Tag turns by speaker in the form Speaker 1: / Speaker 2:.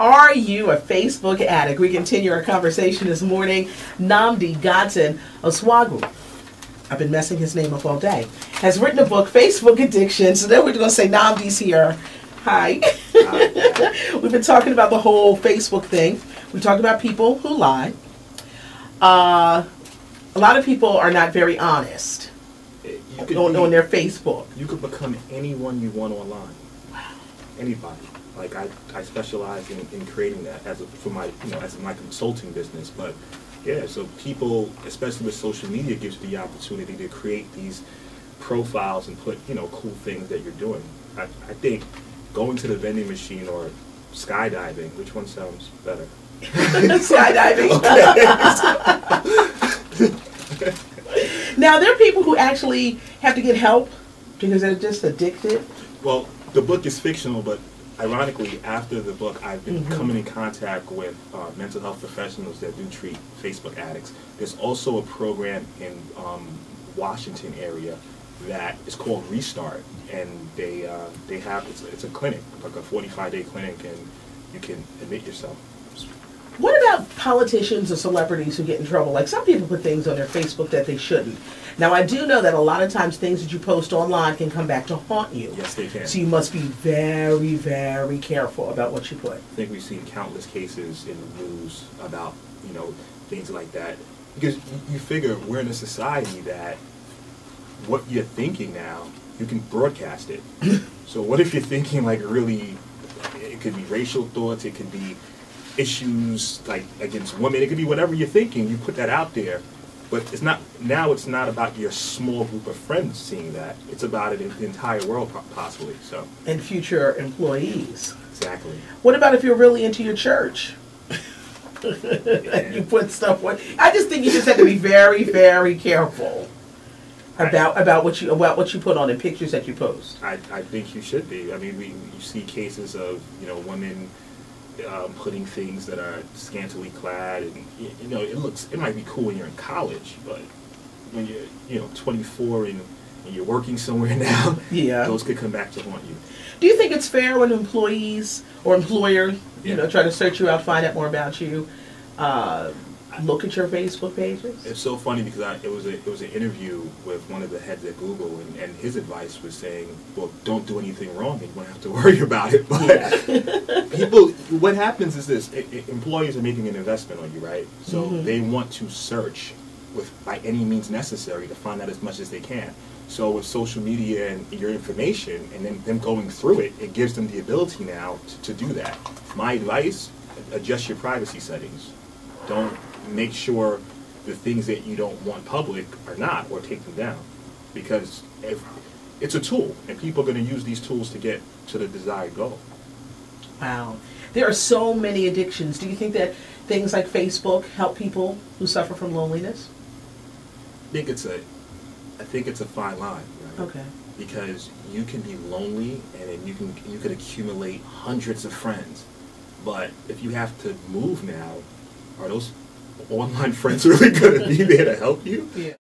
Speaker 1: Are you a Facebook addict? We continue our conversation this morning. Nnamdi Godson Osuagwu, I've been messing his name up all day, has written a book, Facebook Addiction. So then we're going to say Nnamdi's here. Hi. We've been talking about the whole Facebook thing. We talked about people who lie. Uh, a lot of people are not very honest on,
Speaker 2: be-
Speaker 1: on their Facebook.
Speaker 2: you could become anyone you want online. Anybody. Like I, I specialize in, in creating that as a, for my you know as my consulting business. But yeah, so people, especially with social media, gives you the opportunity to create these profiles and put you know cool things that you're doing. I, I think going to the vending machine or skydiving, which one sounds better?
Speaker 1: skydiving. now there are people who actually have to get help because they're just addicted.
Speaker 2: Well, the book is fictional, but ironically, after the book, I've been
Speaker 1: Mhm.
Speaker 2: coming in contact with uh, mental health professionals that do treat Facebook addicts. There's also a program in um, Washington area that is called Restart, and they uh, they have it's, it's a clinic, like a 45 day clinic, and you can admit yourself.
Speaker 1: Politicians or celebrities who get in trouble? Like some people put things on their Facebook that they shouldn't. Now I do know that a lot of times things that you post online can come back to haunt you.
Speaker 2: Yes, they can.
Speaker 1: So you must be very, very careful about what you put.
Speaker 2: I think we've seen countless cases in the news about you know things like that because you, you figure we're in a society that what you're thinking now you can broadcast it. so what if you're thinking like really? It could be racial thoughts. It could be issues like against women. It could be whatever you're thinking. You put that out there. But it's not now. It's not about your small group of friends seeing that. It's about it in the entire world, possibly. So
Speaker 1: And future employees.
Speaker 2: exactly.
Speaker 1: What about if you're really into your church? you put stuff what I just think you just have to be very, very careful about about what you about what you put on the pictures that you post.
Speaker 2: I, I think you should be. I mean, we you see cases of you know women um, putting things that are scantily clad, and you know it looks it might be cool when you're in college, but when you're you know 24 and, and you're working somewhere now,
Speaker 1: Yeah.
Speaker 2: those could come back to haunt you.
Speaker 1: Do you think it's fair when employees or employer, you
Speaker 2: Yeah.
Speaker 1: know, try to search you out, find out more about you, uh, look at your Facebook pages?
Speaker 2: It's so funny because I, it was a it was an interview with one of the heads at Google, and, and his advice was saying, "Well, don't do anything wrong, and you won't have to worry about it." But
Speaker 1: Yeah.
Speaker 2: people, what happens is this: i- i- employees are making an investment on you, right? So
Speaker 1: Mhm.
Speaker 2: they want to search with by any means necessary to find out as much as they can. So with social media and your information, and then them going through it, it gives them the ability now to, to do that. My advice: adjust your privacy settings. Don't make sure the things that you don't want public are not, or take them down, because if it's a tool, and people are going to use these tools to get to the desired goal.
Speaker 1: Wow. There are so many addictions. Do you think that things like Facebook help people who suffer from loneliness?
Speaker 2: I think it's a, I think it's a fine line, right?
Speaker 1: Okay.
Speaker 2: Because you can be lonely, and you can you could accumulate hundreds of friends, but if you have to move now, are those online friends really going to be there to help you?
Speaker 1: Yeah.